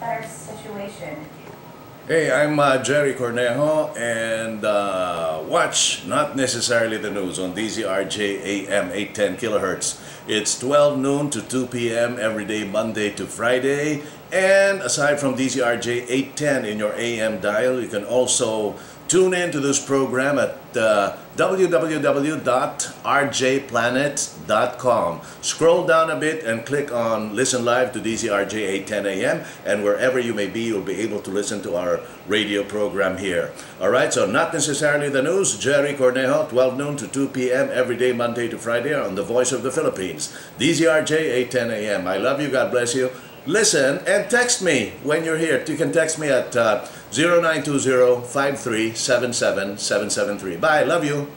better situation. Hey, I'm uh, Gerry Cornejo, and uh, watch not necessarily the news on DZRJ AM 810 kilohertz. It's 12 noon to 2 p.m. every day, Monday to Friday. And aside from DZRJ 810 in your AM dial, you can also tune in to this program at uh, www.rjplanet.com. Scroll down a bit and click on Listen Live to DZRJ 810 AM, and wherever you may be, you'll be able to listen to our radio program here. All right, so not necessarily the news. Gerry Cornejo, 12 noon to 2 p.m. every day, Monday to Friday, on the Voice of the Philippines. DZRJ 810 AM. I love you. God bless you. Listen and text me when you're here. You can text me at uh, 0920 Bye. Love you.